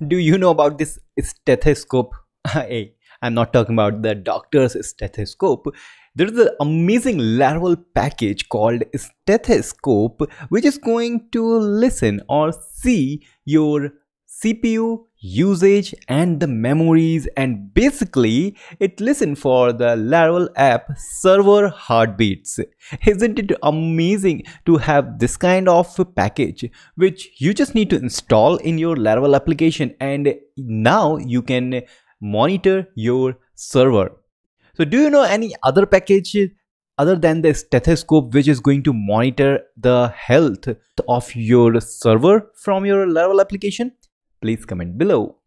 Do you know about this stethoscope? hey, I'm not talking about the doctor's stethoscope. There is an amazing Laravel package called stethoscope which is going to listen or see your CPU usage and the memories and basically it listen for the Laravel app server heartbeats. Isn't it amazing to have this kind of package which you just need to install in your Laravel application and now you can monitor your server. So do you know any other package other than the stethoscope which is going to monitor the health of your server from your Laravel application? Please comment below.